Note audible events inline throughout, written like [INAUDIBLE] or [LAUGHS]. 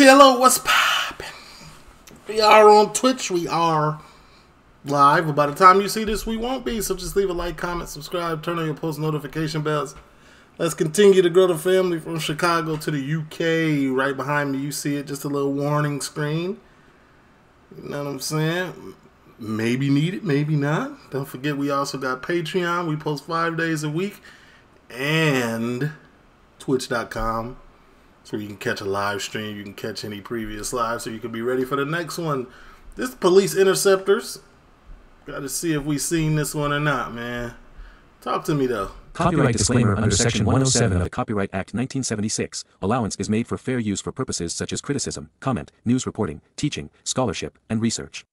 Hello, what's poppin'? We are on Twitch. We are live. But by the time you see this, we won't be. So just leave a like, comment, subscribe, turn on your post notification bells. Let's continue to grow the family from Chicago to the UK. Right behind me, you see it. Just a little warning screen. You know what I'm saying? Maybe need it, maybe not. Don't forget, we also got Patreon. We post five days a week. And Twitch.com so you can catch a live stream. You can catch any previous live, so you can be ready for the next one. This police interceptors. Got to see if we seen this one or not, man. Talk to me though. Copyright disclaimer under Section 107 of the Copyright Act 1976. Allowance is made for fair use for purposes such as criticism, comment, news reporting, teaching, scholarship, and research.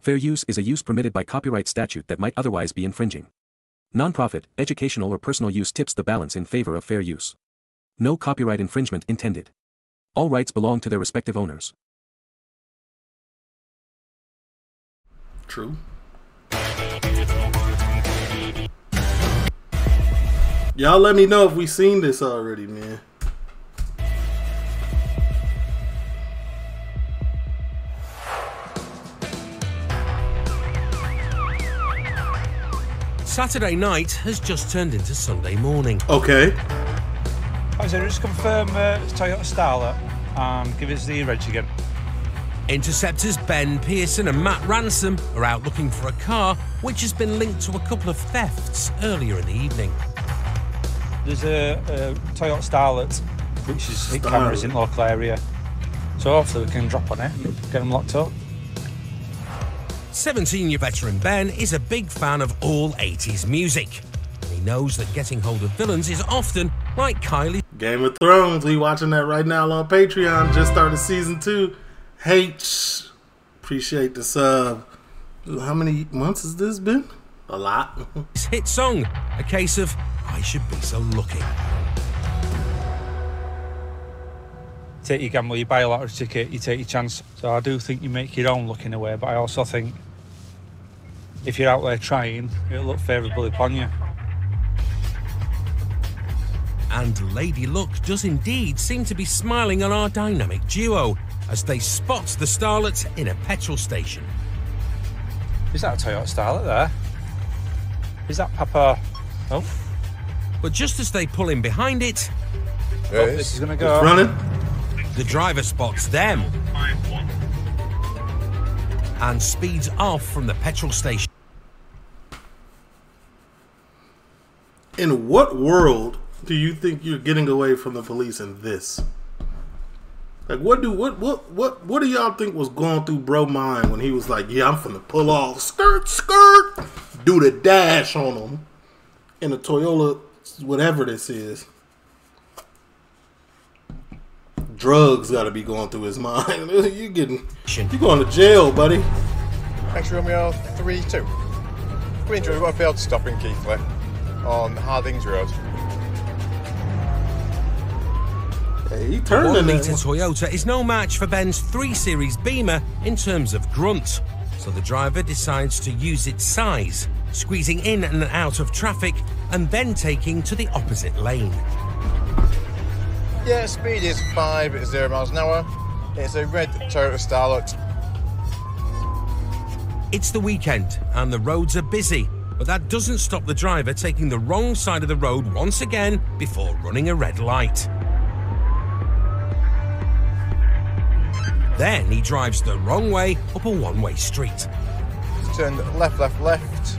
Fair use is a use permitted by copyright statute that might otherwise be infringing. Nonprofit, educational or personal use tips the balance in favor of fair use. No copyright infringement intended. All rights belong to their respective owners. True. Y'all let me know if we seen this already, man. Saturday night has just turned into Sunday morning. Okay. Hi, so just confirm uh, it's Toyota Starlet and give us the reg again. Interceptors Ben Pearson and Matt Ransom are out looking for a car which has been linked to a couple of thefts earlier in the evening. There's a, a Toyota Starlet which is hit Starlet. cameras in the local area. So hopefully we can drop on it, get them locked up. 17 year veteran Ben is a big fan of all 80s music. And he knows that getting hold of villains is often like Kylie Game of Thrones. We watching that right now on Patreon. Just started season two. H. Appreciate the sub. How many months has this been? A lot. [LAUGHS] hit song, a case of I should be so lucky. Take your gamble, you buy a lottery ticket, you take your chance. So I do think you make your own luck in a way, but I also think if you're out there trying, it'll look favourably upon you. And Lady Luck does indeed seem to be smiling on our dynamic duo as they spot the starlet in a petrol station. Is that a Toyota Starlet there? Is that Papa? Oh, But just as they pull in behind it, oh this is going to go. Running. the driver spots them and speeds off from the petrol station. In what world do you think you're getting away from the police in this? Like what do what what what what do y'all think was going through bro mind when he was like, Yeah, I'm finna pull off skirt skirt do the dash on him in a Toyota whatever this is. Drugs gotta be going through his mind. [LAUGHS] you getting you going to jail, buddy. X Romeo 3 2. Green Drew, what failed to stop in Keighley on Hardings Road. Hey, he turned One in litre. Toyota is no match for Ben's 3 Series Beamer in terms of grunt, so the driver decides to use its size, squeezing in and out of traffic and then taking to the opposite lane. Yeah, speed is 5 at 0 miles an hour. It's a red Toyota Starlet. It's the weekend and the roads are busy, but that doesn't stop the driver taking the wrong side of the road once again before running a red light. Then he drives the wrong way up a one way street. Turned left, left, left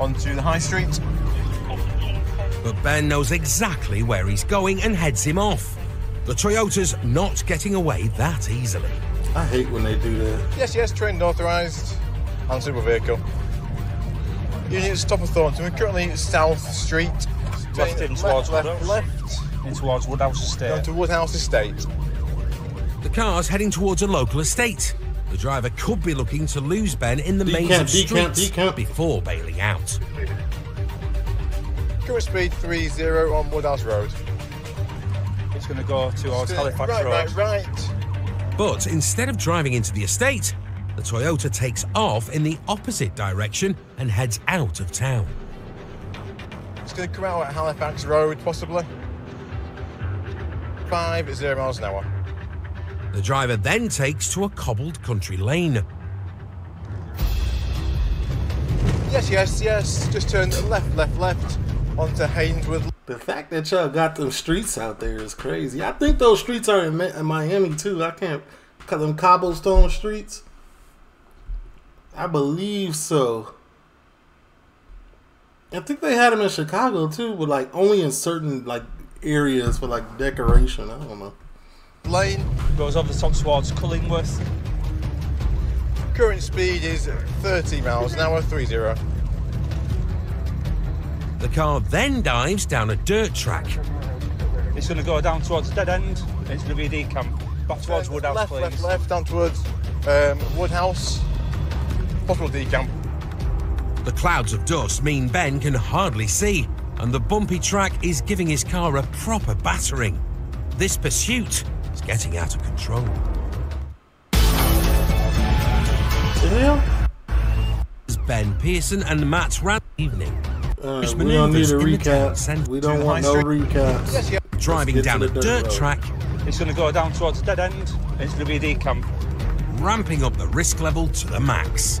onto the high street. But Ben knows exactly where he's going and heads him off. The Toyota's not getting away that easily. I hate when they do that. Yes, yes, trained authorised and super vehicle. Unit at Stop of Thornton. We're currently at South Street. Left in Left, towards left, Woodhouse. left. In towards Woodhouse Estate. Going to Woodhouse Estate. The car's heading towards a local estate. The driver could be looking to lose Ben in the maze of decant, streets decant. before bailing out. Current speed 30 on Woodhouse Road. It's going to go towards Halifax right, Road. right, right. But instead of driving into the estate, the Toyota takes off in the opposite direction and heads out of town. It's going to come out at Halifax Road, possibly. Five zero miles an hour. The driver then takes to a cobbled country lane. Yes, yes, yes. Just turn left, left, left onto Haynesworth. The fact that y'all got them streets out there is crazy. I think those streets are in, in Miami too. I can't call them cobblestone streets. I believe so. I think they had them in Chicago too, but like only in certain like areas for like decoration. I don't know. Lane. Goes over the top towards Cullingworth. Current speed is 30 miles an hour, 30. The car then dives down a dirt track. It's going to go down towards a dead end. and It's going to be a decamp. Back towards Woodhouse, left, please. left, left, down towards um, Woodhouse. Possible decamp. The clouds of dust mean Ben can hardly see, and the bumpy track is giving his car a proper battering. This pursuit is getting out of control. The hell? As Ben Pearson and Matt Ran evening, Uh, we don't need manoeuvres a in the town recap. We don't want no recaps. Yes, yeah. driving down a dirt dirt road. track, It's going to go down towards dead end. It's going to be a decamp. ramping up the risk level to the max.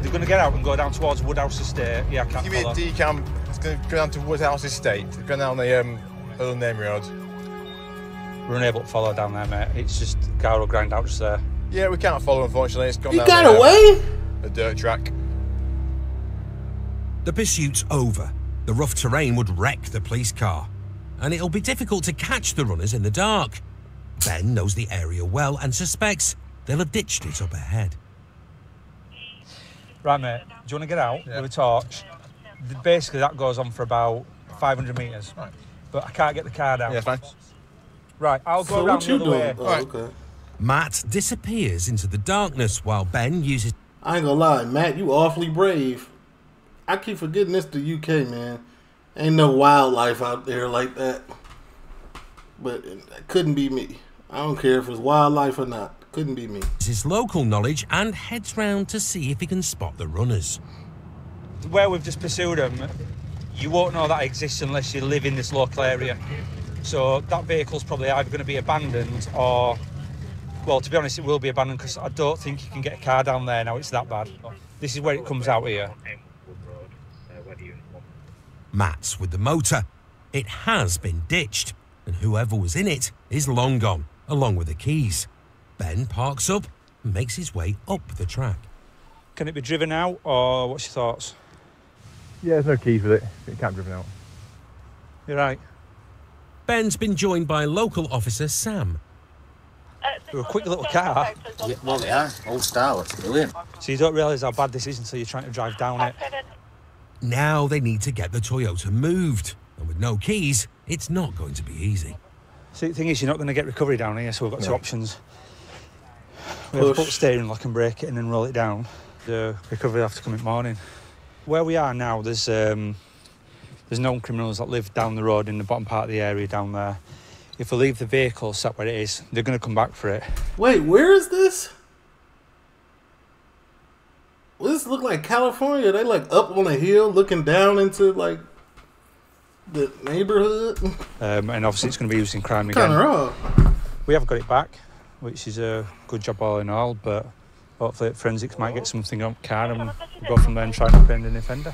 They're going to get out and go down towards Woodhouse Estate. Yeah, I can't Give me a follow. decamp. It's going to go down to Woodhouse Estate. Go down the um, Old Name Road. We're unable to follow down there, mate. It's just car will grind out just there. Yeah, we can't follow, unfortunately. It's gone He down got the, uh, away. A dirt track. The pursuit's over. The rough terrain would wreck the police car, and it'll be difficult to catch the runners in the dark. Ben knows the area well and suspects they'll have ditched it up ahead. Right, mate. Do you want to get out Yeah. with a torch? Basically, that goes on for about 500 metres. Right. But I can't get the car down. Yeah, fine. Right, I'll go So around what the you other doing? way. Oh, Alright. okay. Matt disappears into the darkness while Ben uses I ain't gonna lie, Matt, you awfully brave. I keep forgetting this the UK, man. Ain't no wildlife out there like that. But it couldn't be me. I don't care if it's wildlife or not. Couldn't be me. his local knowledge and heads round to see if he can spot the runners. Where we've just pursued them, you won't know that exists unless you live in this local area. So that vehicle's probably either going to be abandoned or, well, to be honest, it will be abandoned because I don't think you can get a car down there now. It's that bad. This is where it comes out here. Matt's with the motor. It has been ditched, and whoever was in it is long gone, along with the keys. Ben parks up and makes his way up the track. Can it be driven out or what's your thoughts? Yeah, there's no keys with it. It can't be driven out. You're right. Ben's been joined by local officer Sam. They're a quick little car. Yeah, well, they are. Old style. It's brilliant. So you don't realise how bad this is until you're trying to drive down it. Now they need to get the Toyota moved, and with no keys, it's not going to be easy. See, the thing is, you're not going to get recovery down here, so we've got two options. We have to put Push. steering lock and brake it and then roll it down. The recovery will have to come in the morning. Where we are now, there's um, there's known criminals that live down the road in the bottom part of the area down there. If we leave the vehicle set where it is, they're going to come back for it. Wait, where is this? Well, this look like California. They like up on a hill looking down into like the neighborhood. Um, and obviously, it's going to be used in crime again. kind of. We have got it back, which is a good job all in all, but hopefully forensics might get something on the car and we'll go from there and try and apprehend an offender.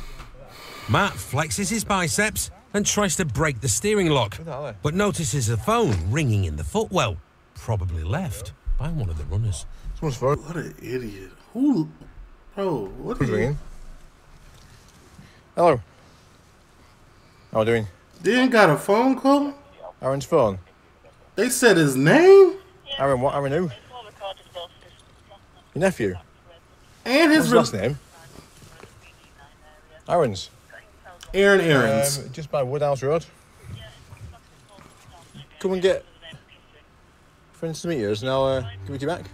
Matt flexes his biceps and tries to break the steering lock, but notices a phone ringing in the footwell, probably left by one of the runners. Someone's phone. What an idiot. Who? Bro, what Who's are you? ringing? Hello. How are you doing? Didn't got a phone call? Aaron's phone. They said his name Aaron what? Aaron who? Your nephew? and What's his his last name? Aaron's. Aaron Aaron's. Um, just by Woodhouse Road. Come and get friends to meet yours and I'll uh, give it you back.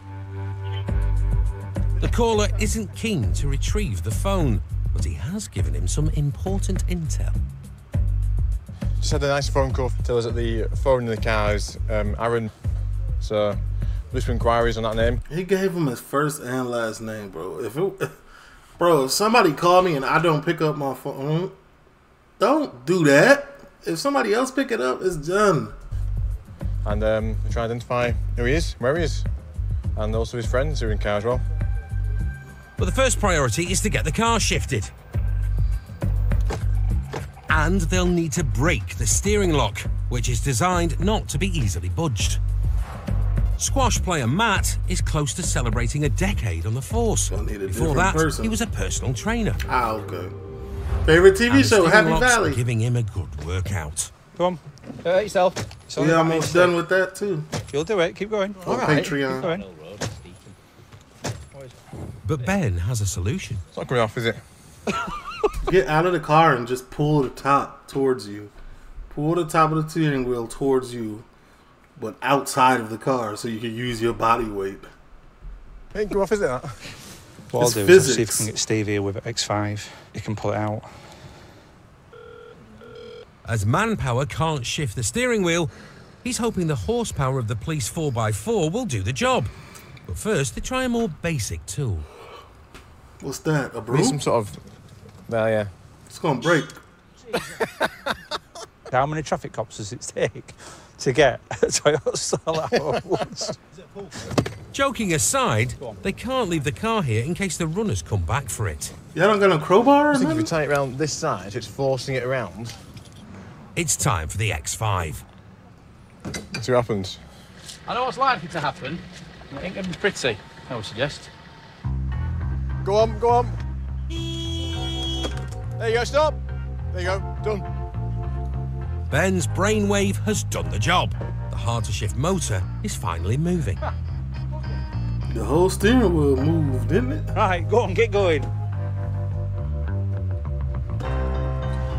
The caller isn't keen to retrieve the phone, but he has given him some important intel. Just had a nice phone call to tell us that the phone in the car is um, Aaron. So, list inquiries on that name. He gave him his first and last name, bro. If it, [LAUGHS] bro, if somebody called me and I don't pick up my phone, don't do that. If somebody else pick it up, it's done. And um, we try to identify who he is, where he is. and also his friends who are in car as well. But the first priority is to get the car shifted. And they'll need to break the steering lock, which is designed not to be easily budged. Squash player Matt is close to celebrating a decade on the force. Need a Before that, person. he was a personal trainer. Ah, okay. Favorite TV And show, Happy locks Valley. giving him a good workout. Come on. Hurt yourself. It's only We about almost me, done with that too. You'll do it. Keep going. Oh, on right. Keep Patreon. going. But Ben has a solution. It's not coming off, is it? [LAUGHS] Get out of the car and just pull the top towards you. Pull the top of the steering wheel towards you, but outside of the car so you can use your body weight. Ain't come off, is it? That? What I'll It's do is I'll see if physics. I can get Steve here with an X5. He can pull it out. As manpower can't shift the steering wheel, he's hoping the horsepower of the police 4x4 will do the job. But first, they try a more basic tool. What's that? A Need broom? some sort of. Well, yeah. It's gonna break. [LAUGHS] How many traffic cops does it take to get a Toyota Solar once? [LAUGHS] Joking aside, they can't leave the car here in case the runners come back for it. Y'all don't got a crowbar I think if you tie it around this side, it's forcing it around. It's time for the X5. See what happens. I know what's likely to happen. It ain't gonna be pretty, I would suggest. Go on, go on. There you go, stop. There you go, done. Ben's brainwave has done the job. The hard to shift motor is finally moving. The whole steering wheel moved, didn't it? All right, go on, get going.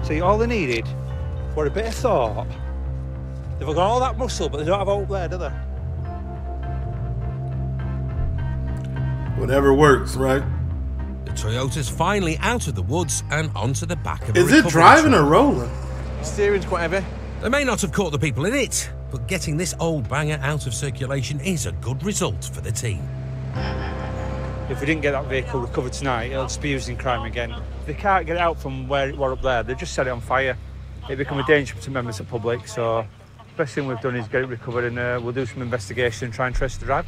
See, all they needed were a bit of thought. They've got all that muscle, but they don't have it up there, do they? Whatever works, right? The Toyota's finally out of the woods and onto the back of a Is it recovery driving truck. or rolling? Steering's quite heavy. They may not have caught the people in it, but getting this old banger out of circulation is a good result for the team. If we didn't get that vehicle recovered tonight, it'll just be used in crime again. If they can't get it out from where it were up there, they just set it on fire. It become a danger to members of the public, so best thing we've done is get it recovered and uh, we'll do some investigation and try and trace the driver.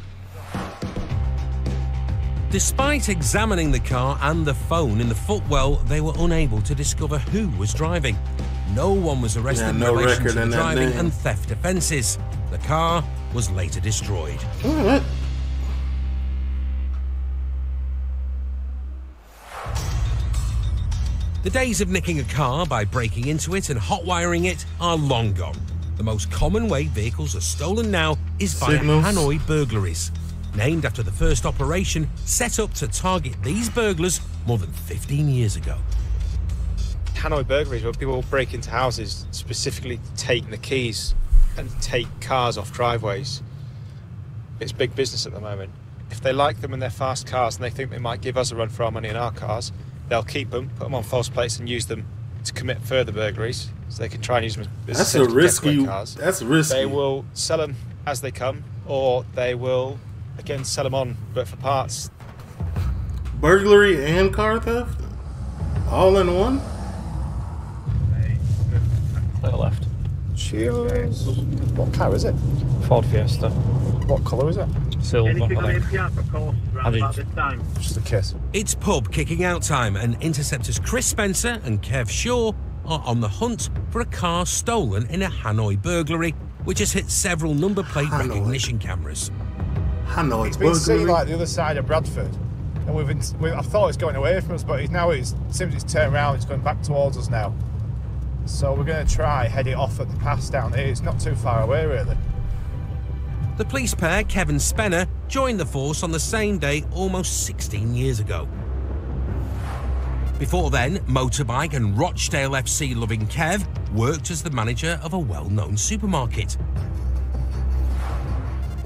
Despite examining the car and the phone in the footwell, they were unable to discover who was driving. No one was arrested Yeah, in no relation record to the in driving name. and theft offences. The car was later destroyed. All right. The days of nicking a car by breaking into it and hot wiring it are long gone. The most common way vehicles are stolen now is via Signals. Hanoi burglaries. Named after the first operation set up to target these burglars more than 15 years ago. Hanoi burglaries, where people break into houses specifically to take the keys and take cars off driveways. It's big business at the moment. If they like them and they're fast cars and they think they might give us a run for our money in our cars, they'll keep them, put them on false plates, and use them to commit further burglaries. So they can try and use them as That's a essential risky. getaway cars. That's risky. They will sell them as they come, or they will again sell them on, but for parts. Burglary and car theft, all in one. Clear left. Cheers. What car is it? Ford Fiesta. What colour is it? Silver, I think. I did- Just a kiss. It's pub kicking out time, and Interceptors Chris Spencer and Kev Shaw are on the hunt for a car stolen in a Hanoi burglary, which has hit several number plate Hanoi. recognition cameras. Hanoi It's been seen like the other side of Bradford, and we've been, we, I thought it's going away from us, but it's now it's seems it's turned around. It's going back towards us now. So we're going to try head it off at the pass down here. It's not too far away, really. The police pair, Kevin Spenner, joined the force on the same day almost 16 years ago. Before then, motorbike and Rochdale FC loving Kev worked as the manager of a well known supermarket.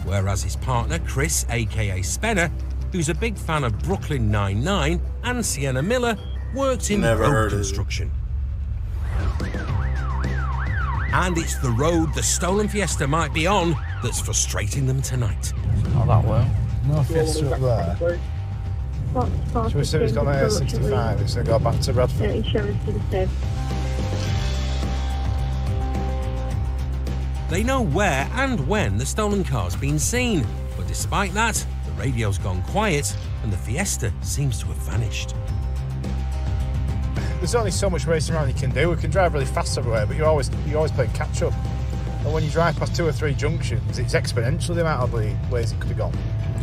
Whereas his partner, Chris, aka Spenner, who's a big fan of Brooklyn Nine-Nine and Sienna Miller, worked in Never road construction. And it's the road the stolen Fiesta might be on that's frustrating them tonight. Not that well. No Fiesta up there. Should we say it's gone there 65? It's going to go back to Bradford. insurance to the same. They know where and when the stolen car's been seen, but despite that, the radio's gone quiet and the Fiesta seems to have vanished. There's only so much racing around you can do. We can drive really fast everywhere, but you're always you're always playing catch up. And when you drive past two or three junctions, it's exponential the amount of bloody ways it could have gone.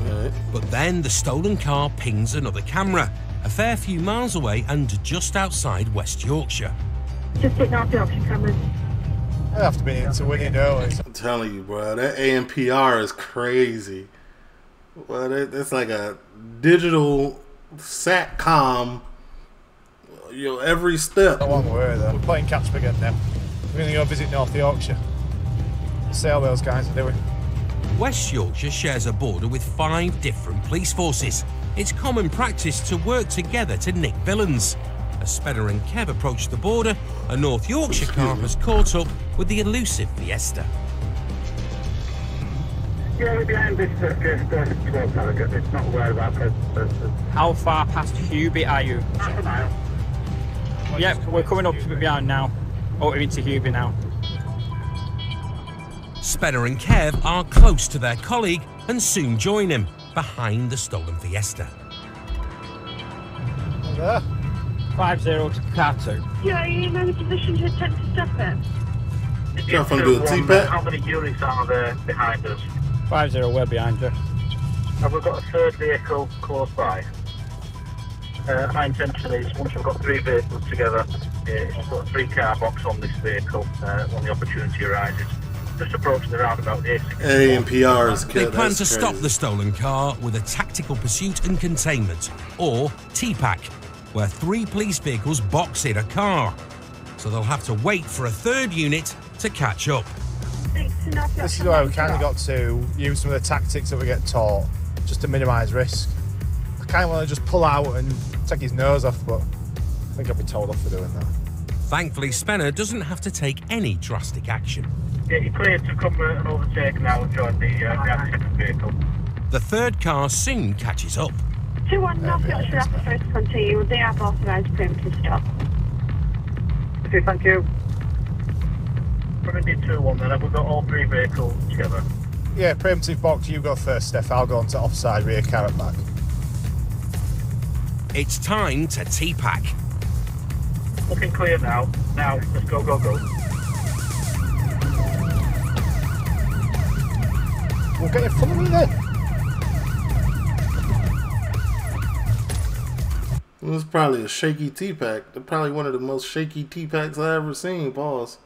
Uh, but then the stolen car pings another camera, a fair few miles away and just outside West Yorkshire. Just sitting off the option cameras. I have to be in to win it, don't? I'm telling you, bro, that ANPR is crazy. Well, that, that's like a digital satcom. You know, every step. Not one word though. We're playing catch up again now. We're going to go visit North Yorkshire. See how those guys are doing. West Yorkshire shares a border with five different police forces. It's common practice to work together to nick villains. As Spenner and Kev approach the border, a North Yorkshire car has caught up with the elusive Fiesta. Yeah, we're behind this just 12 target. It's not aware of our. How far past Huby are you? Half a mile. Yep, we're coming up behind now. Oh, we're into Huby now. Spenner and Kev are close to their colleague and soon join him behind the stolen Fiesta. There. 5 0 to car 2. Yeah, are you in any position to attempt to stop it? Try to do a One, TPAC. How many units are there behind us? 5 0, we're behind you. Have we got a third vehicle close by? Uh, my intention is once we've got three vehicles together, uh, to put a three car box on this vehicle uh, when the opportunity arises. Just approaching the roundabout, the A6. ANPR is They plan That's to stop the stolen car with a tactical pursuit and containment, or TPAC, where three police vehicles box in a car. So they'll have to wait for a third unit to catch up. This is where we kind of got to use some of the tactics that we get taught just to minimise risk. I kind of want to just pull out and take his nose off, but I think I'll be told off for doing that. Thankfully, Spenner doesn't have to take any drastic action. Yeah, you're cleared to come uh, and overtake now and join the, uh, the second vehicle. The third car soon catches up. 2 1 North Yorkshire after first continue. They have authorised to stop. Okay, thank you. From Indy 2 1 then, have we got all three vehicles together? Yeah, preemptive box, you go first, Steph. I'll go on to offside rear carrot back. It's time to TPAC. Looking clear now. Now, let's go, go, go. We'll get in front of me then. It was probably a shaky TPAC. They're probably one of the most shaky TPACs I ever seen. Pause.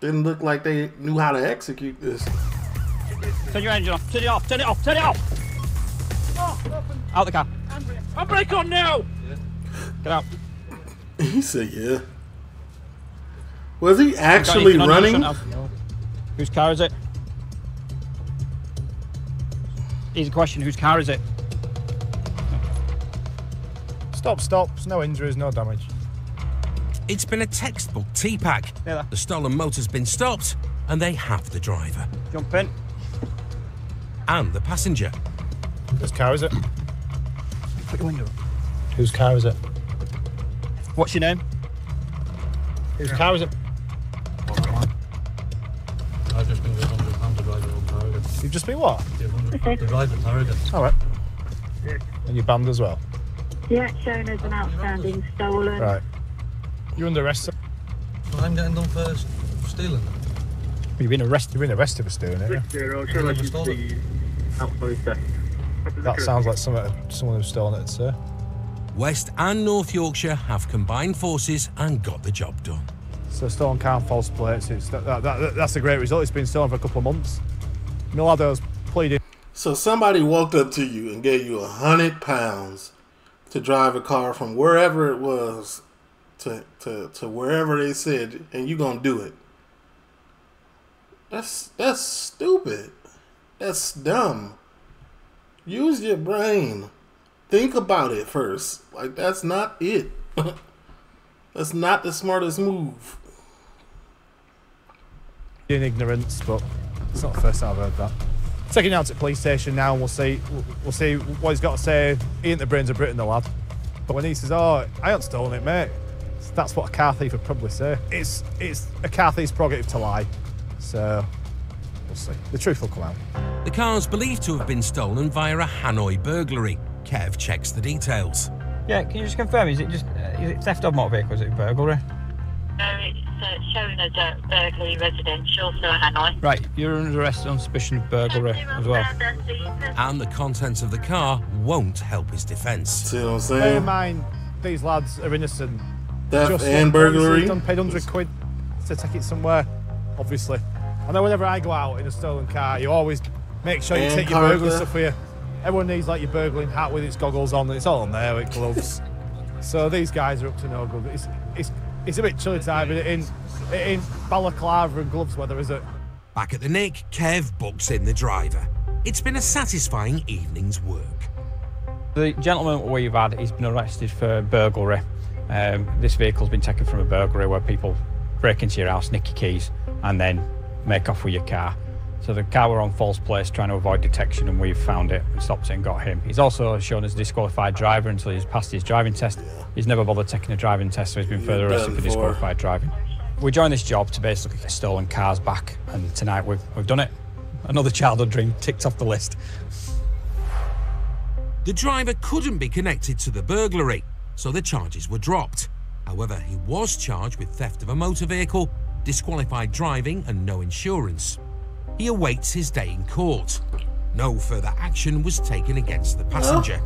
Didn't look like they knew how to execute this. Turn your engine off, turn it off, turn it off, turn it off! Out the car. I'll brake on now! Get out. He said, "Yeah." Was he actually anything on you you running? No. Whose car is it? Easy question, whose car is it? Stop, stop. There's no injuries, no damage. It's been a textbook TPAC. The stolen motor's been stopped, and they have the driver. Jump in. And the passenger. Whose car is it? Put your window up. Whose car is it? What's your name? Whose car is it? I've just been given £100 to drive your own Target. You've just been what? To drive the Target. All right. And you're banned as well. Yeah, shown as an outstanding stolen. Right. You're under arrest. Well, I'm getting done for stealing. You've been arrested. You've been arrested for stealing it. Yeah? Zero, show us the outside theft. That sounds like someone, someone who's stolen it, sir. West and North Yorkshire have combined forces and got the job done. So stolen car and false plates. It's that, that, that, that's a great result. It's been stolen for a couple of months. Milado's pleading. So somebody walked up to you and gave you a hundred pounds to drive a car from wherever it was to, to, to wherever they said, and you're gonna do it. That's that's stupid. That's dumb. Use your brain. Think about it first. Like that's not it. [LAUGHS] that's not the smartest move. in ignorance, but it's not the first time I've heard that. Taking out to the police station now, and we'll see. We'll, we'll see what he's got to say. He ain't the brains of Britain, the lad. But when he says, "Oh, I ain't stolen it, mate," that's what a car thief would probably say. It's it's a car thief's prerogative to lie. So We'll see. The truth will come out. The car's believed to have been stolen via a Hanoi burglary. Kev checks the details. Yeah, can you just confirm? Is it just uh, is it theft of motor vehicle? Is it burglary? No, it's uh, shown as a burglary residential, so Hanoi. Right, you're under arrest on suspicion of burglary as well. And the contents of the car won't help his defence. See what I'm saying? Bear in mind, these lads are innocent. Theft Just and burglary. They've done paid 100 quid to take it somewhere, obviously. I know whenever I go out in a stolen car, you always make sure you And take your car burglar theft. stuff with you. Everyone needs like your burgling hat with its goggles on, it's all on there with gloves. [LAUGHS] so these guys are up to no good. It's, it's, it's a bit chilly time, but it ain't, it ain't balaclava and gloves weather, is it? Back at the Nick, Kev books in the driver. It's been a satisfying evening's work. The gentleman we've had, he's been arrested for burglary. Um, this vehicle's been taken from a burglary where people break into your house, nick your keys, and then make off with your car. So the car were on false place trying to avoid detection and we've found it and stopped it and got him. He's also shown as a disqualified driver until he's passed his driving test. He's never bothered taking a driving test, so he's been further arrested for for. disqualified driving. We joined this job to basically get stolen cars back and tonight we've, we've done it. Another childhood dream ticked off the list. The driver couldn't be connected to the burglary, so the charges were dropped. However, he was charged with theft of a motor vehicle, disqualified driving, and no insurance. He awaits his day in court. No further action was taken against the passenger.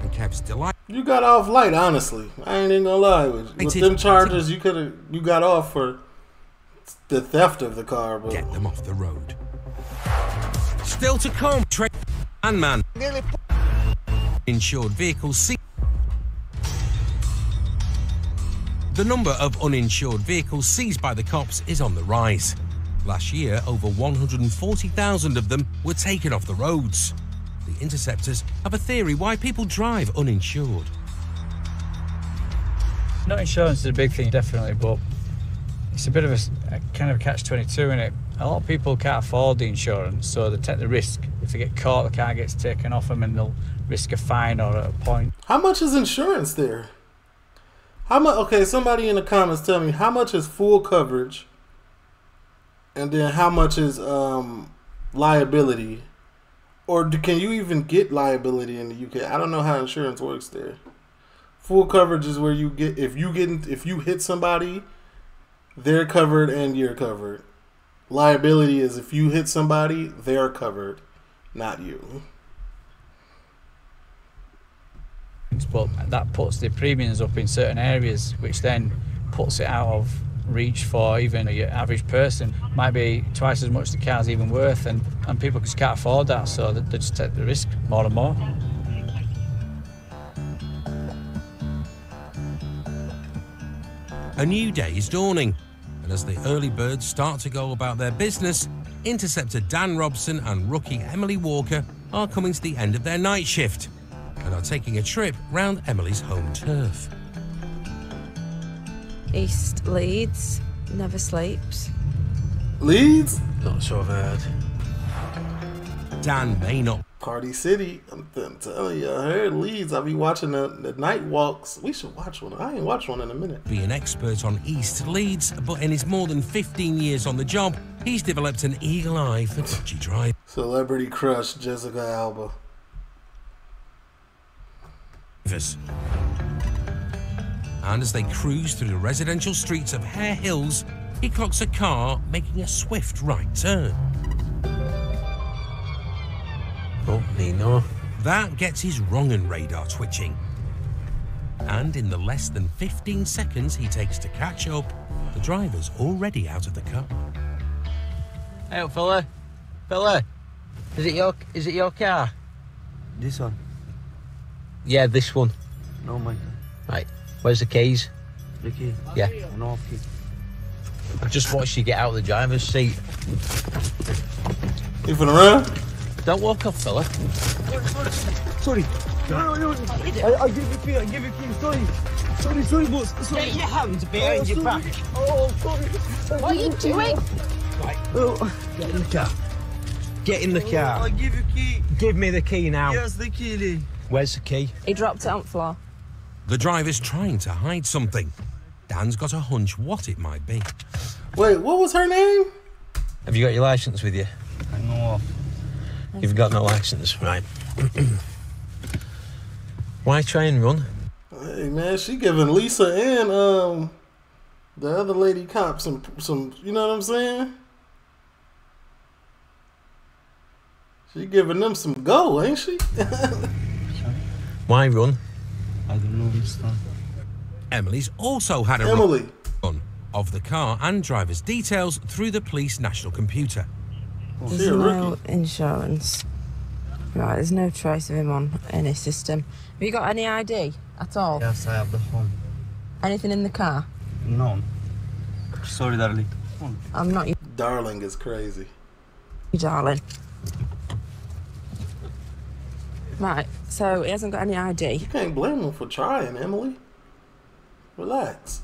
And Kev's delight. You got off light, honestly. I ain't even gonna lie. With, with them charges, you could have you got off for the theft of the car, but Get them off the road. Still to come, Trey and man. Insured vehicles see. The number of uninsured vehicles seized by the cops is on the rise. Last year, over 140,000 of them were taken off the roads. The interceptors have a theory why people drive uninsured. No insurance is a big thing, definitely, but it's a bit of a kind of a catch-22 in it. A lot of people can't afford the insurance, so they take the risk. If they get caught, the car gets taken off them and they'll risk a fine or a point. how much is insurance there? How much? Okay, somebody in the comments tell me how much is full coverage, and then how much is um liability, or can you even get liability in the UK? I don't know how insurance works there. Full coverage is where you get if you get if you hit somebody, they're covered and you're covered. Liability is if you hit somebody, they're covered, not you. But that puts the premiums up in certain areas, which then puts it out of reach for even your average person. Might be twice as much the car's even worth, and, and people just can't afford that, so they, they just take the risk more and more. A new day is dawning, and as the early birds start to go about their business, Interceptor Dan Robson and rookie Emily Walker are coming to the end of their night shift and are taking a trip round Emily's home turf. East Leeds, never sleeps. Leeds? Not so bad. Dan may not Party City. I'm, I'm telling you, I heard Leeds. I'll be watching the, the night walks. We should watch one. I ain't watched one in a minute. be an expert on East Leeds, but in his more than 15 years on the job, he's developed an eagle eye for dodgy drivers. Celebrity crush Jessica Alba. And as they cruise through the residential streets of Hare Hills, he clocks a car making a swift right turn. Oh, Nino. That gets his wrong and radar twitching. And in the less than 15 seconds he takes to catch up, the driver's already out of the car. Hey, up, fella. Fella. Is it your is it your car? This one. Yeah, this one. No, my Right. Where's the keys? The key? Yeah. No key. I just watched you get out of the driver's seat. You finna run? Don't walk off, fella. Sorry. No, no, no. I, I give you key. I give you key. Sorry. Sorry, sorry, boss. Sorry. Get your hands behind oh, your sorry. back. Oh, sorry. What are you doing? Right. Get in the car. Get in the Oh, car. I give you key. Give me the key now. Yes, the key. Lee. Where's the key? He dropped it on the floor. The driver's trying to hide something. Dan's got a hunch what it might be. Wait, what was her name? Have you got your license with you? I know. You've got no license, right? [CLEARS THROAT] Why try and run? Hey man, she giving Lisa and um the other lady cop some some. You know what I'm saying? She giving them some go, ain't she? [LAUGHS] Why run? I don't know this time. Emily's also had a Emily. run of the car and driver's details through the police national computer. Oh, there's no insurance. Right, there's no trace of him on any system. Have you got any ID at all? Yes, I have the phone. Anything in the car? No. Sorry, darling. I'm not your Darling is crazy. You darling. Right, so he hasn't got any ID. You can't blame him for trying, Emily. Relax.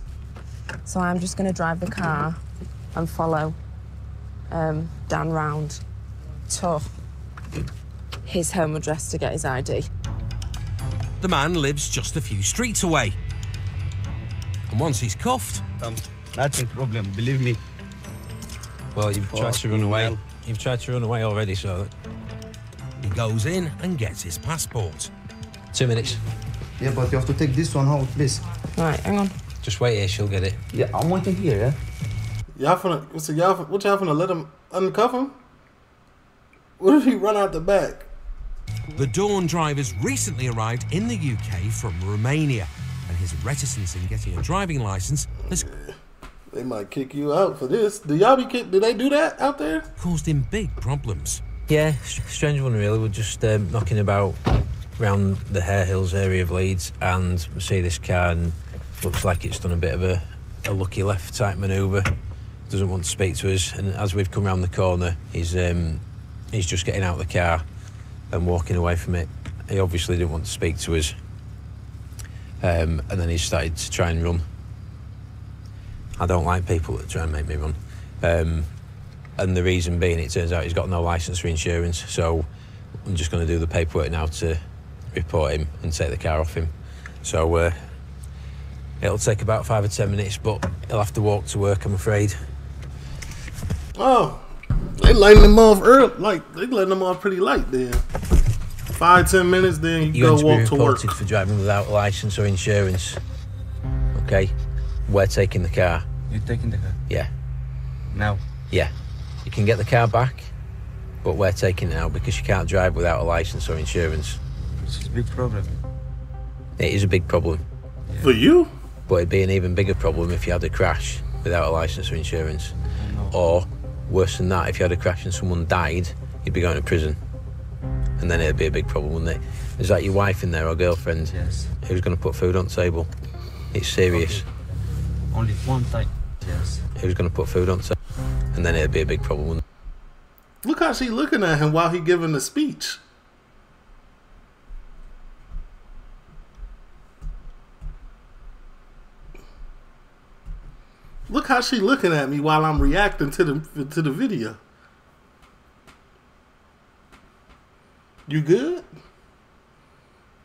So I'm just going to drive the car and follow um, Dan round to his home address to get his ID. The man lives just a few streets away. And once he's cuffed, Um, a problem, believe me. Well, you've tried to run away. You've tried to run away already, so he goes in and gets his passport. two minutes. Yeah, but you have to take this one out, please. Right, hang on. Just wait here, she'll get it. Yeah, I'm waiting here, yeah? Y'all finna so y'all what y'all finna let him uncuff him? What if he run out the back? The Dawn driver's recently arrived in the UK from Romania, and his reticence in getting a driving license has They might kick you out for this. Do y'all be kick? Do they do that out there? caused him big problems. Yeah, strange one really. We're just um, knocking about around the Hare Hills area of Leeds and we see this car and looks like it's done a bit of a, a lucky left type manoeuvre. Doesn't want to speak to us, and as we've come round the corner, he's um, he's just getting out of the car and walking away from it. He obviously didn't want to speak to us, um, and then he started to try and run. I don't like people that try and make me run. And the reason being, it turns out he's got no license for insurance, so I'm just going to do the paperwork now to report him and take the car off him. So uh, it'll take about five or ten minutes, but he'll have to walk to work, I'm afraid. Oh, they lighting them off early. Like they letting them off pretty light then. Five ten minutes, then you, You're go going walk to be to work. reported for driving without license or insurance. Okay, we're taking the car. You're taking the car? Yeah, Now? yeah. You can get the car back, but we're taking it now because you can't drive without a license or insurance. This is a big problem. It is a big problem. For you? But it'd be an even bigger problem if you had a crash without a license or insurance. Or, worse than that, if you had a crash and someone died, you'd be going to prison. And then it'd be a big problem, wouldn't it? Is that your wife in there or girlfriend? Yes. Who's going to put food on the table? It's serious. Only one time. Yes. Who's going to put food on the table? And then it'd be a big problem. Look how she looking at him while he giving the speech. Look how she looking at me while I'm reacting to the to the video. You good?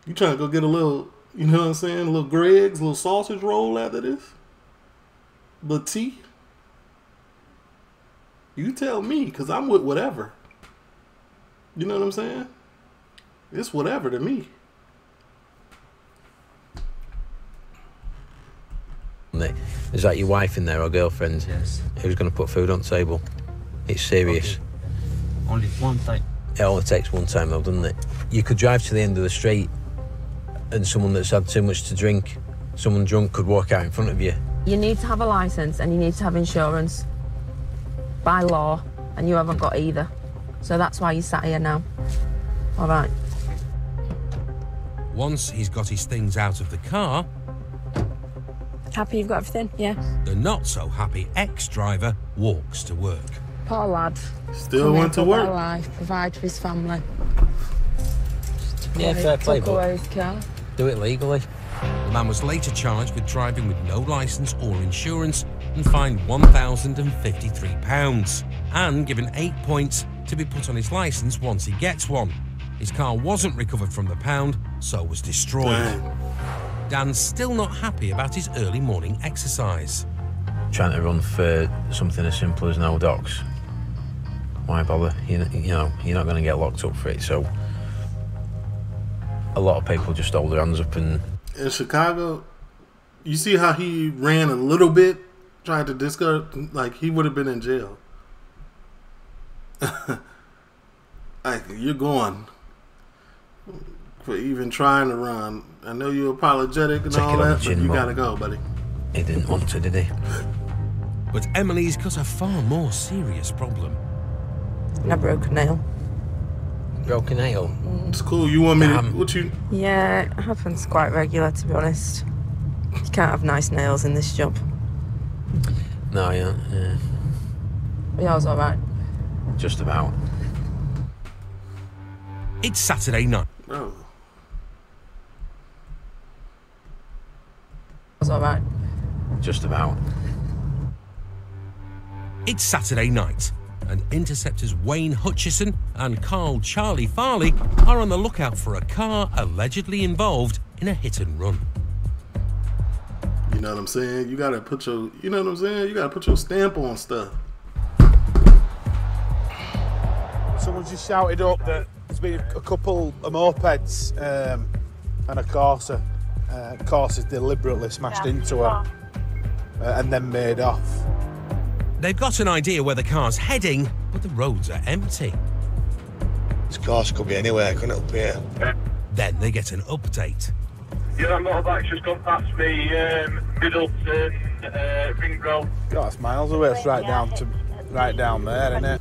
You trying to go get a little, you know what I'm saying? A little Greggs, little sausage roll after this? Little tea? You tell me, because I'm with whatever. You know what I'm saying? It's whatever to me. wouldn't it? Is that your wife in there or girlfriend? Yes. Who's going to put food on the table? It's serious. Only one time. It only takes one time though, doesn't it? You could drive to the end of the street and someone that's had too much to drink, someone drunk could walk out in front of you. You need to have a license and you need to have insurance by law, and you haven't got either. So that's why you sat here now. All right. Once he's got his things out of the car, Happy you've got everything? Yeah. the not so happy ex driver walks to work. Poor lad. Still Come went to work. Life, provide for his family. Yeah, fair play, Took but away his car. do it legally. The man was later charged with driving with no licence or insurance and fined £1,053 and given eight points to be put on his licence once he gets one. His car wasn't recovered from the pound, so was destroyed. Dan's still not happy about his early morning exercise. Trying to run for something as simple as no docs. why bother? You, you know, you're not going to get locked up for it. So a lot of people just hold their hands up and In Chicago, you see how he ran a little bit, tried to discourage, like he would have been in jail. [LAUGHS] like you're going for even trying to run. I know you're apologetic and Take all that, but you Mum. gotta go, buddy. he didn't want to, did he? But Emily's got a far more serious problem. And I broke a nail. Broken nail. It's cool. You want me to? Damn. What you? Yeah, it happens quite regular, to be honest. You can't have nice nails in this job. No, yeah, yeah, Yours all right? just about. It's Saturday night. Oh. Bro, Yours all right? Just about. It's Saturday night, and interceptors Wayne Hutchison and Carl Charlie Farley are on the lookout for a car allegedly involved in a hit and run. You know what I'm saying? You gotta put your, you know what I'm saying? You gotta put your stamp on stuff. Someone just shouted up that there's been a couple of mopeds um, and a Corsa. Uh, Corsa's deliberately smashed into her uh, and then made off. They've got an idea where the car's heading, but the roads are empty. This course could be anywhere, couldn't it, up here? Then they get an update. Yeah, that motorbike's just gone past me, um, Middleton, uh, Ring Road. God, it's miles away. It's right down to right down there, isn't it?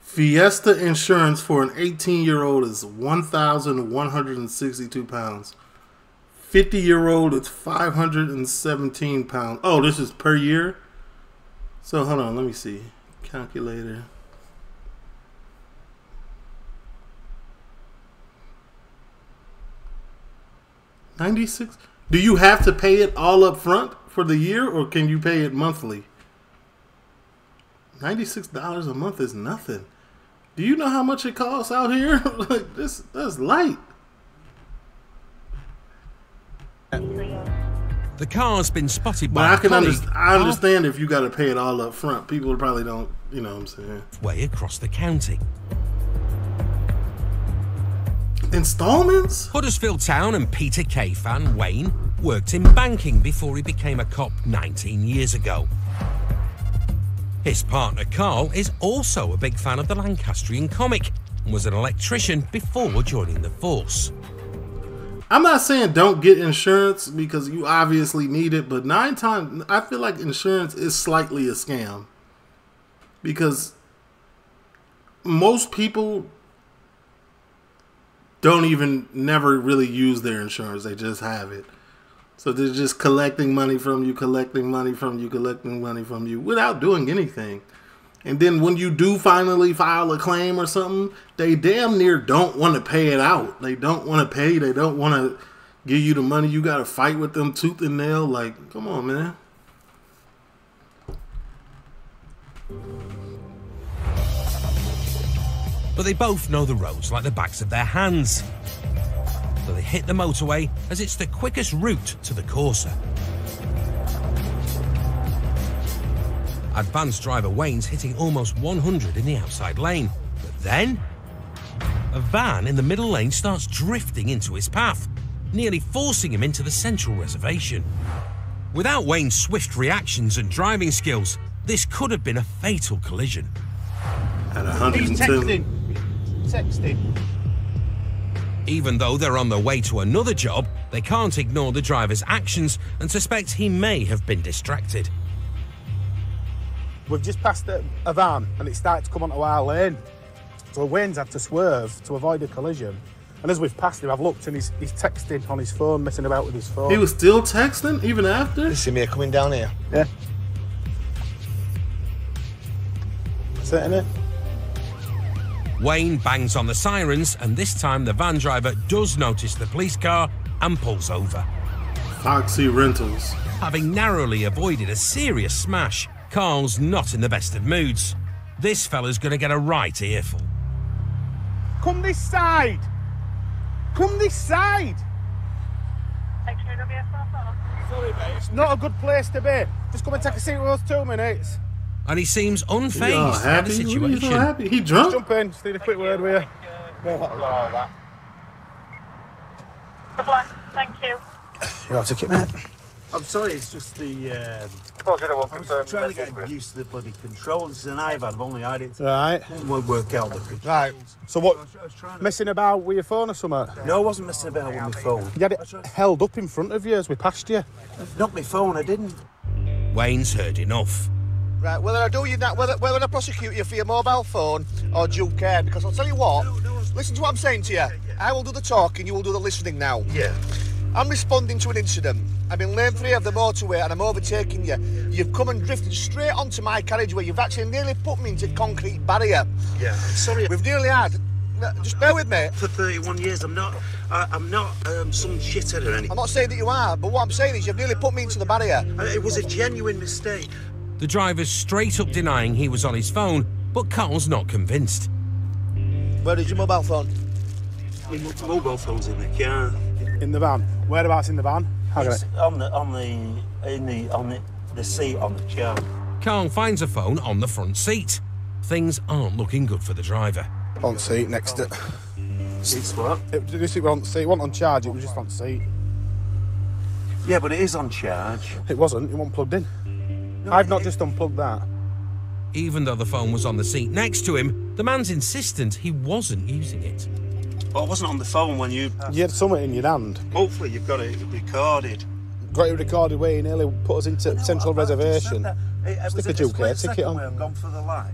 Fiesta insurance for an 18 year old is 1,162 pounds. 50 year old is 517 pounds. Oh, this is per year? So hold on, let me see. Calculator. Ninety-six. Do you have to pay it all up front for the year, or can you pay it monthly? Ninety-six dollars a month is nothing. Do you know how much it costs out here? [LAUGHS] like this, that's light. The car's been spotted But by I can understand. I understand if you got to pay it all up front. People probably don't. You know what I'm saying? Way across the county. Installments? Huddersfield Town and Peter Kay fan Wayne worked in banking before he became a cop 19 years ago. His partner Carl is also a big fan of the Lancastrian comic and was an electrician before joining the force. I'm not saying don't get insurance because you obviously need it, but nine times I feel like insurance is slightly a scam because most people don't even never really use their insurance; they just have it. So they're just collecting money from you, collecting money from you, collecting money from you without doing anything. And then when you do finally file a claim or something, they damn near don't want to pay it out. They don't want to pay. They don't want to give you the money. You got to fight with them tooth and nail. Like, come on, man but they both know the roads like the backs of their hands. So they hit the motorway as it's the quickest route to the Corsa. Advanced driver Wayne's hitting almost 100 in the outside lane, but then a van in the middle lane starts drifting into his path, nearly forcing him into the central reservation. Without Wayne's swift reactions and driving skills, this could have been a fatal collision. At texting sexting. Even though they're on their way to another job, they can't ignore the driver's actions and suspect he may have been distracted. We've just passed a, a van and it started to come onto our lane. So Wayne's had to swerve to avoid a collision. And as we've passed him, I've looked and he's, he's texting on his phone, messing about with his phone. He was still texting even after? You see me coming down here? Yeah. Is that in it. Wayne bangs on the sirens, and this time the van driver does notice the police car and pulls over. Foxy Rentals. Having narrowly avoided a serious smash, Carl's not in the best of moods. This fella's gonna get a right earful. Come this side! Come this side! Sorry, mate. It's not a good place to be. Just come and take a seat with us two minutes. And he seems unfazed by the happy? What are you so situation. happy? He drunk? Jump in, just need a quick word with you. Good luck. Thank you. You have to keep mate. I'm sorry, it's just the. Um, I was trying to get used to the bloody controls. It's an iPad, I've only had it. Right. It won't work out the controls. Right. So what? Messing about with your phone or something? No, I wasn't messing about with my phone. You had it held up in front of you as we passed you. Not my phone, I didn't. Wayne's heard enough. Right, whether I do you that, whether, whether I prosecute you for your mobile phone or due care, because I'll tell you what, listen to what I'm saying to you. I will do the talking, you will do the listening now. Yeah. I'm responding to an incident. I'm in lane three of the motorway and I'm overtaking you. You've come and drifted straight onto my carriage carriageway. You've actually nearly put me into concrete barrier. Yeah, I'm sorry. We've nearly had. Just bear with me. For 31 years, I'm not. I, I'm not um, some shithead or anything. I'm not saying that you are, but what I'm saying is you've nearly put me into the barrier. It was a genuine mistake. The driver's straight up denying he was on his phone, but Carl's not convinced. Where is your mobile phone? My mo- mobile phone's in the car. In the van. Whereabouts in the van? Hang on. It's on the on the in the on the, the seat on the chair. Carl finds a phone on the front seat. Things aren't looking good for the driver. On seat next to. Seat's what? It, this it on seat. It wasn't on charge. It was just on seat. Yeah, but it is on charge. It wasn't. It wasn't plugged in. I've not just unplugged that. Even though the phone was on the seat next to him, the man's insistent he wasn't using it. Oh, well, I wasn't on the phone when you. You had something in your hand. Hopefully, you've got it recorded. Got it recorded where you nearly put us into central reservation. Stick a due care ticket on. I've gone for the light.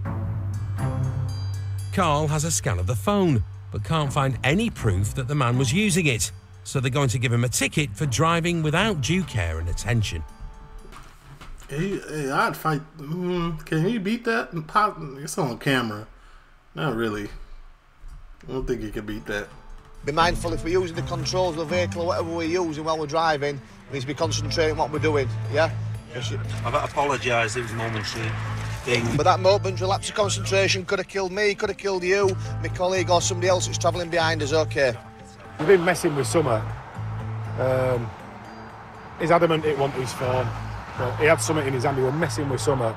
Carl has a scan of the phone, but can't find any proof that the man was using it. So they're going to give him a ticket for driving without due care and attention. Hey, hey, I'd fight. Mm, can he beat that? Pop, it's on camera. Not really. I don't think he can beat that. Be mindful if we're using the controls of the vehicle or whatever we're using while we're driving, we need to be concentrating on what we're doing, yeah? you- I've apologised. It was a momentary thing. But that momentary lapse of concentration could have killed me, could have killed you, my colleague, or somebody else that's travelling behind us, okay? We've been messing with Summer. Um, he's adamant it wasn't his phone. But he had something in his hand. He was messing with Summer.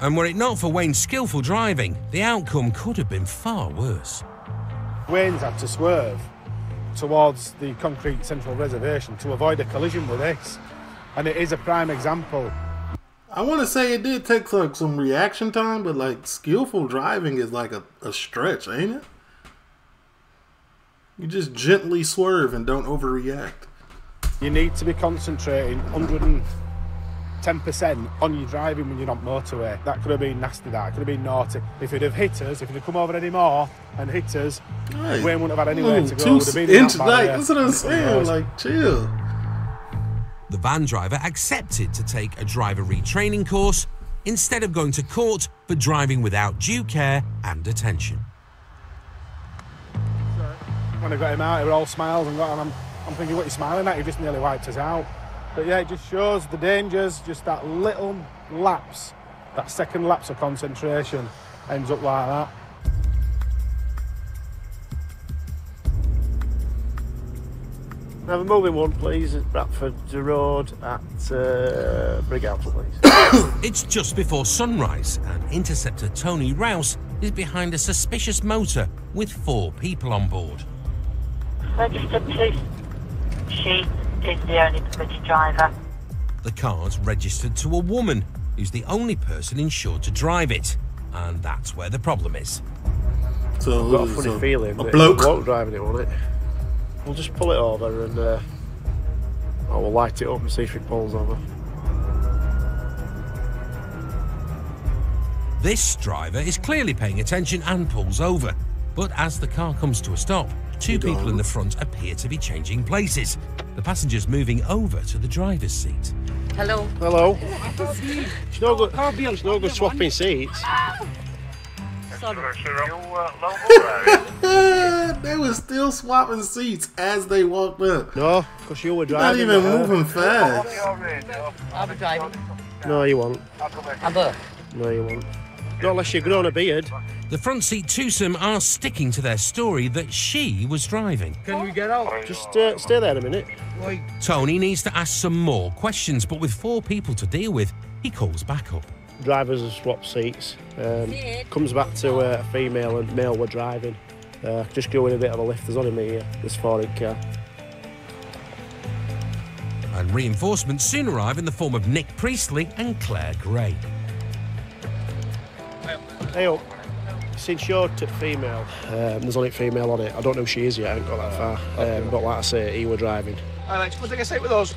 And were it not for Wayne's skillful driving, the outcome could have been far worse. Wayne's had to swerve towards the concrete central reservation to avoid a collision with this. And it is a prime example. I want to say it did take like some reaction time, but like skillful driving is like a, a stretch, ain't it? You just gently swerve and don't overreact. You need to be concentrating 110% on your driving when you're on motorway. That could have been nasty, that. Could have been naughty. If he'd have hit us, if he'd have come over any more and hit us, Right. Wayne wouldn't have had anywhere Ooh, to go. two Would have been inch- that like, that's what I'm saying. Like, chill. The van driver accepted to take a driver retraining course instead of going to court for driving without due care and attention. when I got him out, he were all smiles and got him. I'm, I'm thinking, what are you smiling at? He just nearly wiped us out. But yeah, it just shows the dangers, just that little lapse, that second lapse of concentration ends up like that. Have a moving one, please, at Bradford Road at uh, Brighouse, please. [COUGHS] It's just before sunrise, and Interceptor Tony Rouse is behind a suspicious motor with four people on board. Registered to. She is the only permitted driver. The car's registered to a woman who's the only person insured to drive it, and that's where the problem is. So I've got a funny feeling a bloke. a bloke driving it, won't it? We'll just pull it over and uh, I will light it up and see if it pulls over. This driver is clearly paying attention and pulls over. But as the car comes to a stop, two people in the front appear to be changing places. The passenger's moving over to the driver's seat. Hello. Hello. Oh, it's no good, it's no good swapping seats. [LAUGHS] they were still swapping seats as they walked up. No, because you were driving. Not driving. even there. moving fast. I'll be driving. No, you won't. I'm. No, you won't. Not unless you've grown a beard. The front seat twosome are sticking to their story that she was driving. Can we get out? Just uh, stay there a minute. Tony needs to ask some more questions, but with four people to deal with, he calls back up. drivers have swapped seats. Um, comes back to uh, a female and male were driving. Uh, just going a bit of a lift. There's only me here, this foreign car. And reinforcements soon arrive in the form of Nick Priestley and Claire Gray. Hey up. It's insured to female. Um, there's only female on it. I don't know who she is yet. I haven't got that far. Um, but like I say, he were driving. Alex, come take a seat with us.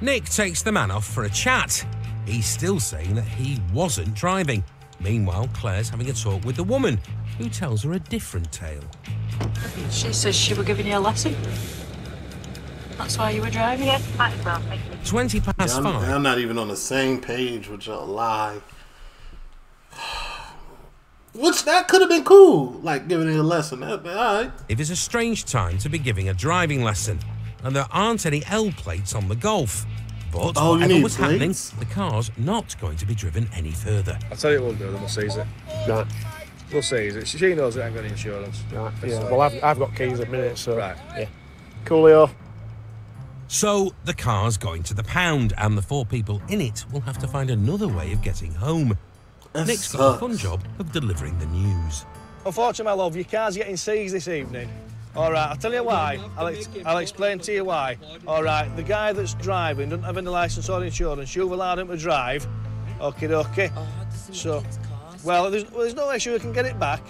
Nick takes the man off for a chat. He's still saying that he wasn't driving. Meanwhile, Claire's having a talk with the woman, who tells her a different tale. She says she were giving you a lesson. That's why you were driving? Yes, that's well, thank you. 20 past Yeah, I'm, five. I'm not even on the same page with y'all lie. Which that could have been cool, like giving it a lesson. That, all right. It is a strange time to be giving a driving lesson, and there aren't any L plates on the Golf. But Oh, you whatever need was happening, plates? the car's not going to be driven any further. I'll tell you what we'll do, then we'll seize it. Right. We'll seize it. She she knows it ain't got any insurance. Right. Yeah. Well, I've, I've got keys at minute, so. Right. Yeah. Coolio. So the car's going to the pound, and the four people in it will have to find another way of getting home. That Nick's got the fun job of delivering the news. Unfortunately, my love, your car's getting seized this evening. All right, I'll tell you why. I'll, ex- I'll explain to you why. All right, the guy that's driving doesn't have any license or insurance. You've allowed him to drive. Okay, okay. So, well, there's, well, there's no issue. We can get it back.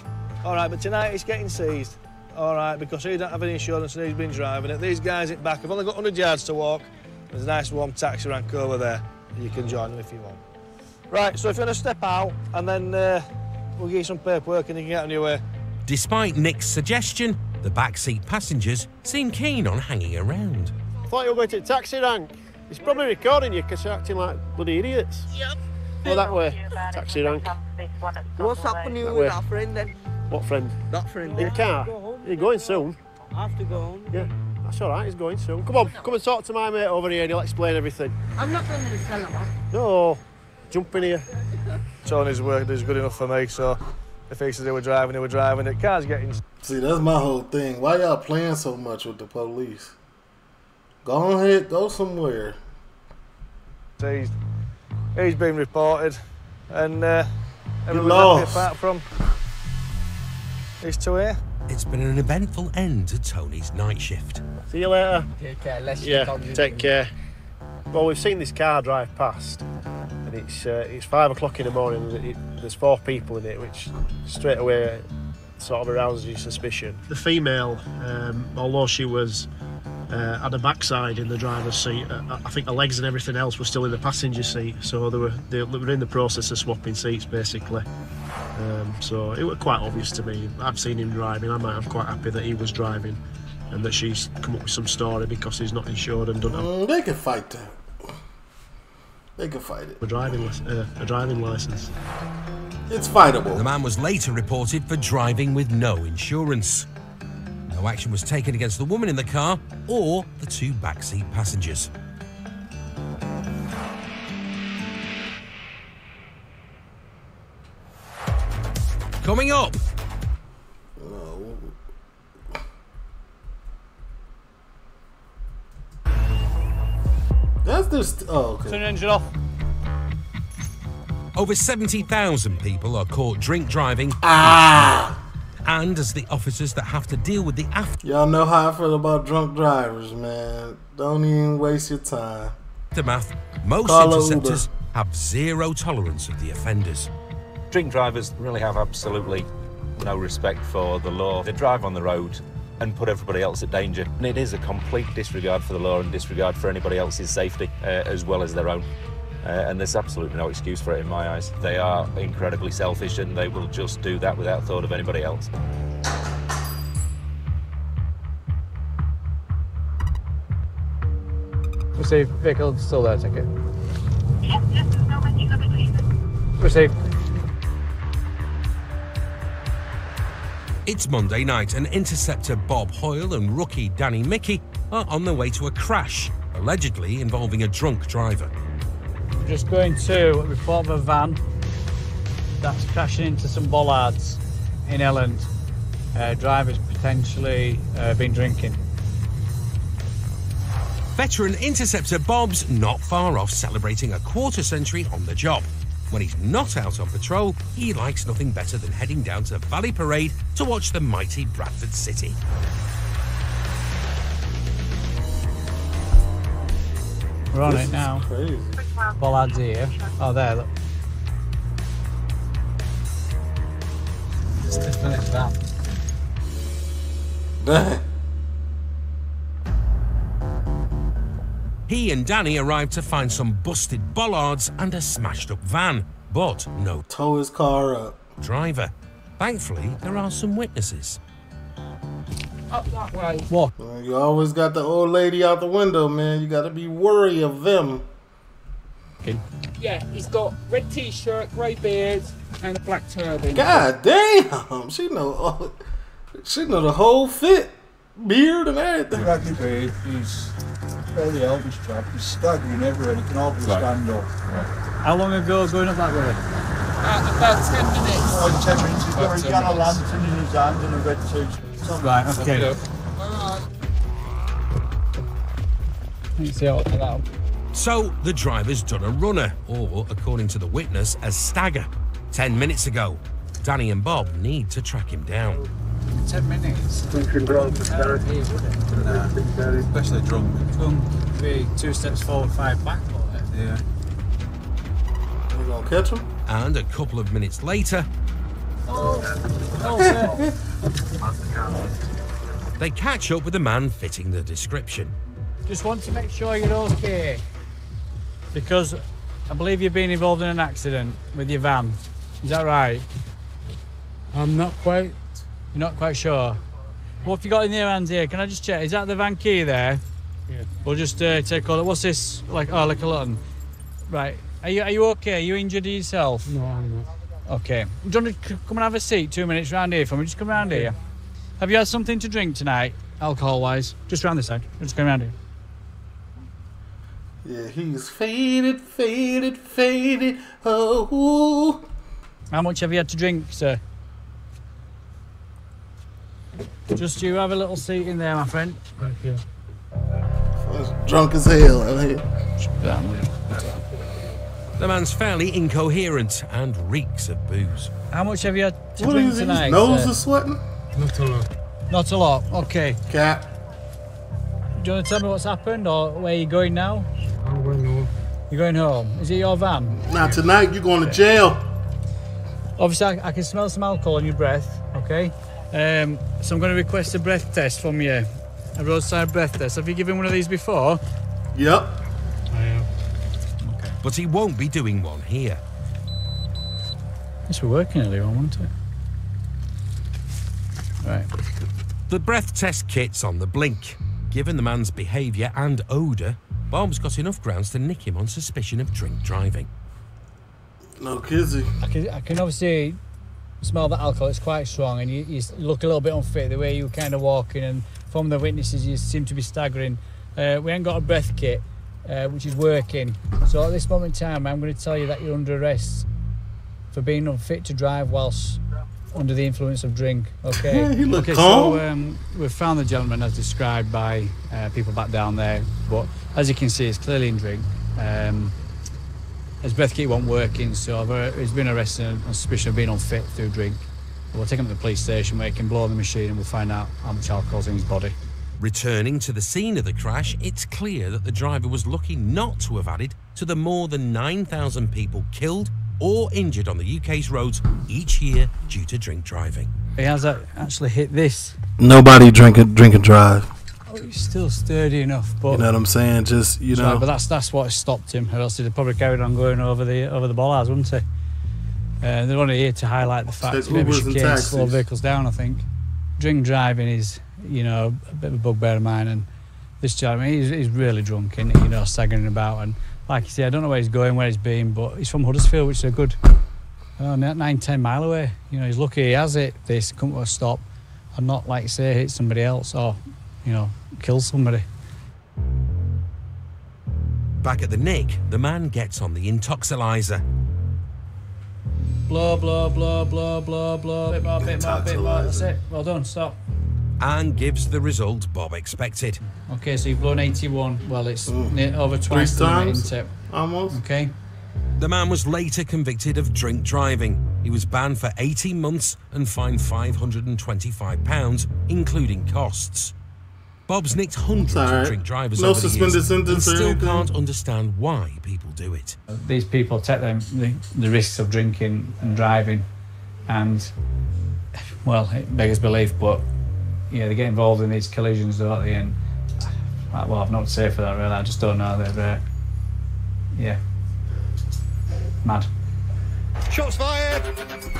All right, but tonight it's getting seized. All right, because he don't have any insurance and he's been driving it. These guys at back have only got 100 yards to walk. There's a nice warm taxi rank over there. You can join them if you want. Right, so if you're going to step out and then uh, we'll give you some paperwork and you can get on your way. Despite Nick's suggestion, the backseat passengers seem keen on hanging around. I thought you were going to the taxi rank. It's probably recording you because you're acting like bloody idiots. Yep. Go that way. Taxi rank. What's happening That with our friend then? What friend? That friend. Your car? You're going soon. I have to go home. Yeah. That's all right. He's going soon. Come on, come and talk to my mate over here and he'll explain everything. I'm not going to the cinema. No. Jump in here. Tony's word is good enough for me, so if he says they were driving, they were driving. The car's getting See, that's my whole thing. Why y'all playing so much with the police? Go ahead, go somewhere. seized. He's been reported, and uh, You everyone's lost. happy apart from these two here. It's been an eventful end to Tony's night shift. See you later. Take care. Let's Yeah, take care. Well, we've seen this car drive past, and it's uh, it's five o'clock in the morning. And it, there's four people in it, which straight away sort of arouses your suspicion. The female, um, although she was uh, at the backside in the driver's seat, uh, I think the legs and everything else were still in the passenger seat. So they were they were in the process of swapping seats basically. Um, so it was quite obvious to me. I've seen him driving. I'm, I'm quite happy that he was driving, and that she's come up with some story because he's not insured and doesn't Mm, they can fight that. They can fight it. a driving uh, a driving license. It's fightable. The man was later reported for driving with no insurance. No action was taken against the woman in the car or the two backseat passengers. Coming up, That's just. Oh, okay. Turn the engine off. over 70,000 people are caught drink driving. Ah! And as the officers that have to deal with the Y'all know how I feel about drunk drivers, man. Don't even waste your time. aftermath, most Call a interceptors have zero tolerance of the offenders. Drink drivers really have absolutely no respect for the law. They drive on the road and put everybody else at danger. And it is a complete disregard for the law and disregard for anybody else's safety uh, as well as their own. Uh, and there's absolutely no excuse for it in my eyes. They are incredibly selfish and they will just do that without thought of anybody else. Receive. Vehicle still there, take it. Receive. It's Monday night, and interceptor Bob Hoyle and rookie Danny Mickey are on their way to a crash, allegedly involving a drunk driver. Just going to report of a van that's crashing into some bollards in Elland. Uh, driver's potentially uh, been drinking. Veteran interceptor Bob's not far off celebrating a quarter century on the job. When he's not out on patrol, he likes nothing better than heading down to Valley Parade to watch the mighty Bradford City. We're on This it is now. crazy. Bollards here. Oh, there, look. It's this minute's that. He and Danny arrive to find some busted bollards and a smashed up van, but no tow his car up. Driver. Thankfully, there are some witnesses. Up that way. What? You always got the old lady out the window, man. You got to be wary of them. Yeah, he's got red t-shirt, grey beard, and a black turban. God damn, she know, she know the whole fit, beard and everything. Raggy beard, he's fairly Elvis chap. He's staggering everywhere. He can hardly stand up. How long ago going up that way? Uh, about 10 minutes. Oh, 10 minutes, he's got About a 10 yellow lantern in his hand and a red suit. Right, okay. Alright. Let's see how that up. So the driver's done a runner, or according to the witness, a stagger. Ten minutes ago, Danny and Bob need to track him down. 10 minutes. Thinking drunk, Especially drunk. Drunk, be two steps forward, five back. Yeah. You gonna catch him? And a couple of minutes later, oh. oh, sir. they catch up with the man fitting the description. Just want to make sure you're okay. Because I believe you've been involved in an accident with your van. Is that right? I'm not quite. You're not quite sure? What have you got in your hands here? Can I just check? Is that the van key there? Yeah. We'll just uh, take all. What's this? Like, oh, like a lot. Right. Are you, are you okay? Are you injured yourself? No, I'm not. Okay. Do you want to c- come and have a seat two minutes round here for me? Just come round here. Have you had something to drink tonight, alcohol wise? Just round this side. Just come round here. Yeah, he's faded, faded, faded. Oh, How much have you had to drink, sir? Just you have a little seat in there, my friend. Thank you. drunk as hell. out here. The man's fairly incoherent and reeks of booze. How much have you had to What drink is it? tonight? His nose sir? is sweating. Not a lot. Not a lot. Okay. Cat. Do you want to tell me what's happened or where you're going now? I'm going home. You're going home. Is it your van? Now tonight you're going to jail. Obviously, I, I can smell some alcohol in your breath. Okay. Um, so I'm going to request a breath test from you. A roadside breath test. Have you given one of these before? Yep. I have. Okay. But he won't be doing one here. This were working earlier on, wasn't it? Right. The breath test kit's on the blink. Given the man's behaviour and odour, Bob's got enough grounds to nick him on suspicion of drink driving. No kizzy. I can, I can obviously smell the alcohol. It's quite strong, and you, you look a little bit unfit the way you were kind of walking. And from the witnesses, you seem to be staggering. Uh, we ain't got a breath kit, uh, which is working. So at this moment in time, I'm going to tell you that you're under arrest for being unfit to drive whilst under the influence of drink. Okay. Look okay. calm. So um, we've found the gentleman as described by uh, people back down there, but as you can see, it's clearly in drink. Um, his breath kit wasn't working, so I've, uh, he's been arrested on suspicion of being unfit through drink. We'll take him to the police station where he can blow on the machine and we'll find out how much alcohol's in his body. Returning to the scene of the crash, it's clear that the driver was lucky not to have added to the more than 9,000 people killed or injured on the UK's roads each year due to drink driving. He has uh, actually hit this. Nobody drink and drink and drive. He's still sturdy enough, but You know what I'm saying? Just you Sorry, know. but that's that's what stopped him. Or else he'd have probably carried on going over the over the bollards, wouldn't he? Uh, they're only here to highlight the fact Take that and slow vehicles down. I think drink driving is you know a bit of a bugbear of mine, and this gentleman he's, he's really drunk and you know staggering about. And like you say, I don't know where he's going, where he's been, but he's from Huddersfield, which is a good oh, nine, nine, ten mile away. You know, he's lucky he has it. This come to a stop, and not like say hit somebody else or you know kill somebody. Back at the Nick, the man gets on the intoxilizer. Blow, blow, blow, blow, blow, blow. Bit more, bit more, bit more. That's it. Well done. Stop. and gives the result Bob expected. Okay, so you've blown 81. Well, it's near, over Three twice the limit, times? isn't it? Almost. Okay. The man was later convicted of drink driving. He was banned for 18 months and fined £525, including costs. Bob's nicked hundreds It's all right. of drink drivers No over the years and sentence or still can't understand why people do it. These people take them, the, the risks of drinking and driving, and well, it beggars belief, but yeah, they get involved in these collisions, don't they? And uh, well, I've not to say for that really. I just don't know. They're uh, yeah, mad. Shots fired!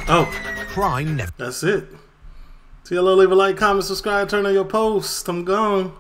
Oh. Crime never. That's it. TLO, leave a like, comment, subscribe, turn on your post. I'm gone.